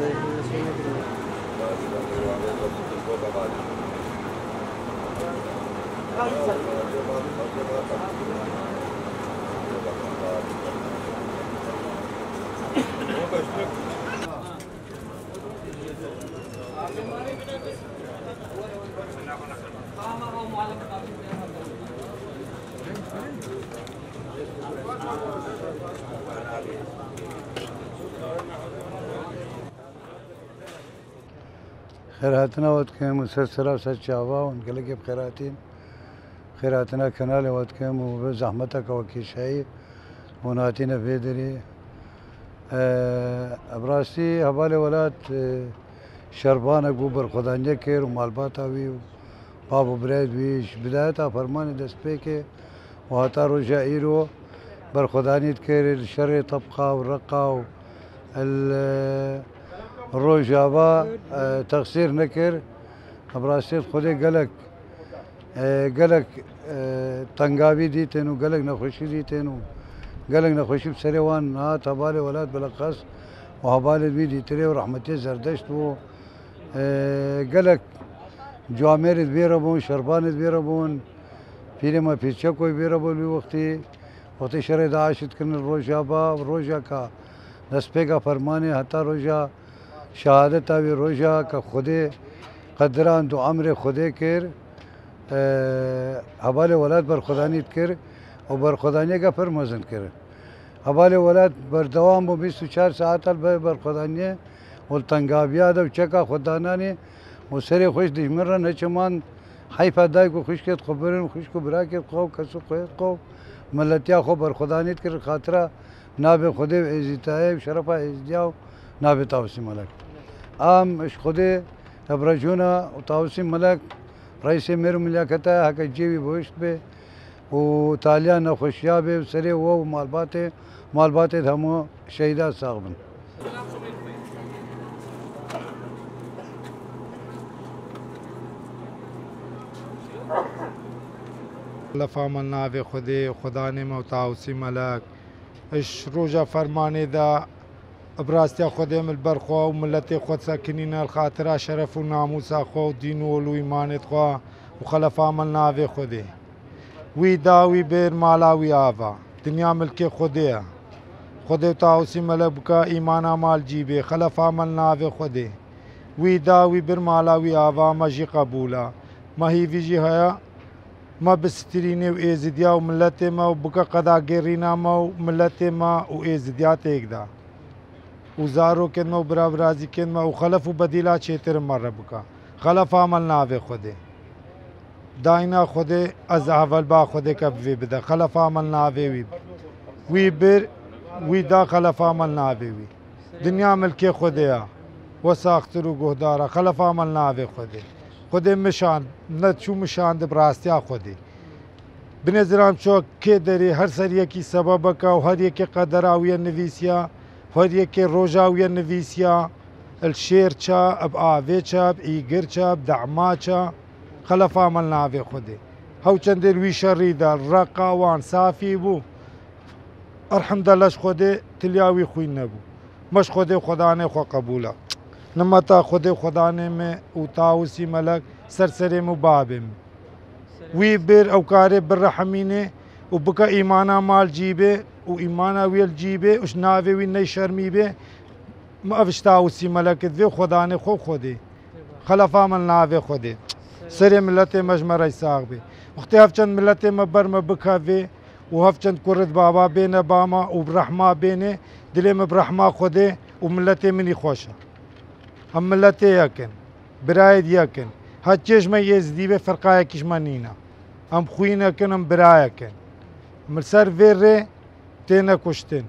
Thank you. Xeyratına vatkayım, ser sıra ser çava, ongelik hep xeyratin. Xeyratına kanal vatkayım, ve zahmete kavaki şeyi, onatine federi. ابراستی حواله ولات شربانه کو بر خدانجه کې رومال پاتا وی باب برید وی بدایت فرمان د سپې کې واتا رو شاعرو بر خدانیت کې شر طبقه او رقه او روجاوا تقصیر نکرد ابراستید خود گلک گلک تنگاوی دیتنو گلک نخوشی دیتنو گلک نخوشی بسری وان ها تبال ولاد بلقص و حبال بی دیتره و رحمتی زردشت و گلک جوامیر بیره بون شربان بیره بون پیری ما پیچه کوی بیره بولی وقتی وقتی شرع داشت کن روجاوا روجا کا دست پیگا فرمانه حتی روجا شهادت او روژا که خود قدران دو امر خود کر حوال ولاد بر خدانیت کر و بر خدانی کا پر مزن کر حوال ولاد بر دوام و 24 ساعت بر خدانی و تنگابیا دو چکا خدانانی و سر خوش دشمن را نچمان حیف دای کو خوش کت خبرن خوش کو برا کت خو کسو خویت خو ملتیا خو بر خدانیت کر خاطرہ ناب خود عزتای شرفا عزتیاو نائب طاوسی ملک ام خود ابراجونا طاوسی ملک رئیس میر ملکتا حق جیوی بوشت به و تالیا نخوشیا به سره و مالبات مالبات همو شهیدا ساغبن لفامل ناو خود خدا نم و طاوسی ملک اش روزا فرمانه دا براستیا خودم البر خوا و ملت خود ساکنین الخاطر شرف و ناموس خو و دین و لوی مانت خوا و خلف عمل ناوی خوده وی داوی بیر مالاوی آوا دنیا ملک خوده خوده تاوسی ملب کا ایمان مال جیبه خلف عمل ناوی خوده وی داوی بیر مالاوی آوا مجی قبولا مهی ویجی هیا ما بسترینه و ایزدیا و ملت ما و بکا قداگیرینا ما و ملت ما و ایزدیا تیگ دا uzaro kelime u berav razî kelime û xelef û bedîla çêtirin me re bika xelef amel navê Xwedê dayna Xwedê ez evelba Xwedê ke vê bide xelef amel navê wî wî bir wî da xelef amel navê wî dinya milkê Xwedê ya وەساختر و گۆدارە خەلەفامە ناوێ خودێ خودێ مشان نەچوو مشاند ڕاستیا خودێ بنێزران چۆک کێ دەری هەر سەریەکی سەبەبەکە و هەریەکی قەدەراویە نویسیا هەریەکێ ڕۆژاویە نویسیا شێرچە ئەب ئاوێچە ئیگرچە دەعماچە خەلەفامە ناوێ خودێ هەو چەندێ ویشە ڕیدا ڕەقاوان سافی بوو ئەرحمدە لەش خودێ تلیاوی خوین نەبوو مەش خودێ خۆدانێ خۆ قبولە نمەتا خودێ خۆدانێ مێ و تاوسی مەلەک سەرسەرێم و بابێم وی بێر ئەو کارێ بڕەحەمینێ وبكا إيمانا مال جيبه وإيمانا ويل جيبه وشناوي وين نيشرمي به ما أفشتاو سي ملك ذي خداني خو خودي خلفا من ناوي خودي سري ملتي مجمرة يساغبي وقتي هفچند ملتي مبر مبكا في وهفچند كرد بابا بينا باما وبرحمة بيني دلي مبرحمة خودي وملتي مني خوشة هم ملتي يكن برايد يكن هاتشيش ما يزدي بفرقايا كيش ما هم خوينا كن هم برايا كن مسروري تينا كشتن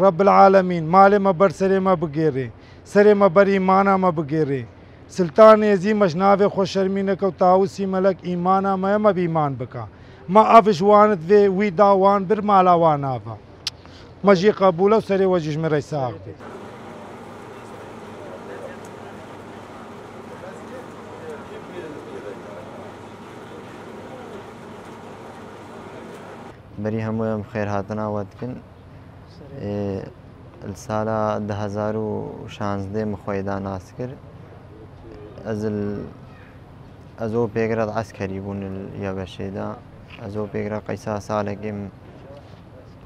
رب العالمين مال ما بر سر ما بگیرے سر ما بر ایمانا ما بگیرے سلطان عظیم اشناو خوش شرمینه کو تاوسی ملک ایمانا ما ما ایمان بکا ما افش وانت وی وی دا وان بر مالا وان آفا مجی قبوله سر وجش مرساق إيه، إيه، بری همویم خیر هاتنا واد کن سالا ده هزار و شانزده مخویده ناس کر از ال از او پیگر عسکری بون یابشه دا از او پیگر قیسا ساله کم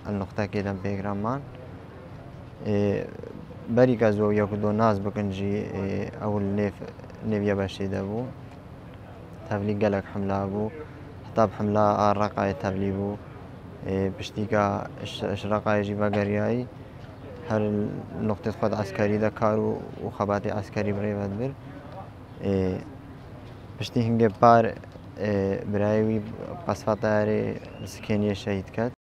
النقطه که دم پیگر من بری که از او یک دو ناس بکن جی إيه، اول نیف نیف یابشه بو تبلیغ گلک حمله بو حتاب حمله آر رقای تبلیغ بو پشتیکە شرقایشی بەگەریایی هەر نقطت خۆت ئاسکاری دە کار و و خەباتی ئاسکاری بڕێبەت بر پشتی هەندێ پار اه، برایوی پەسفاتارێ سکێنیە شەهید کرد